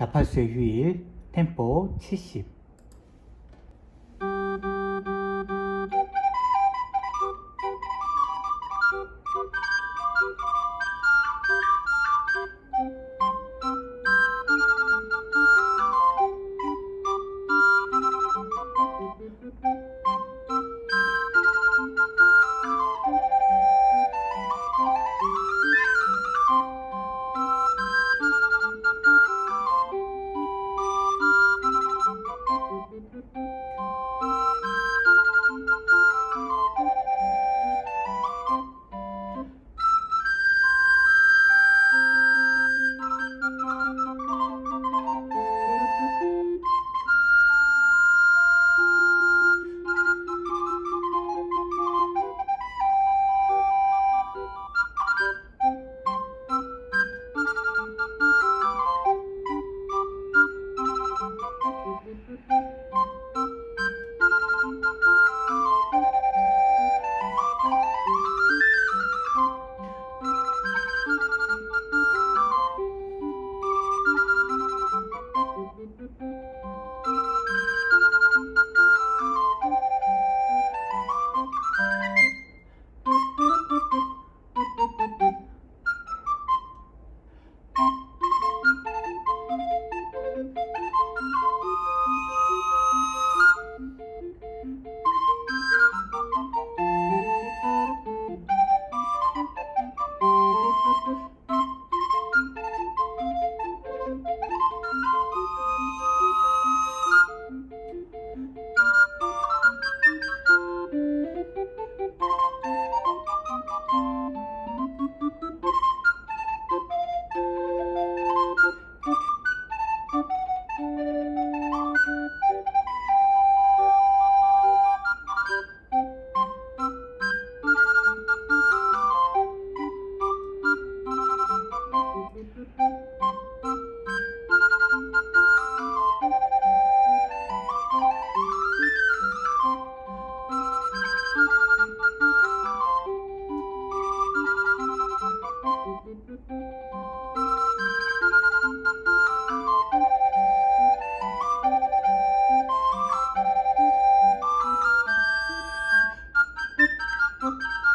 나팔수의 휴일 템포 70 Thank you.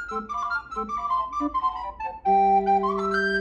Thank you.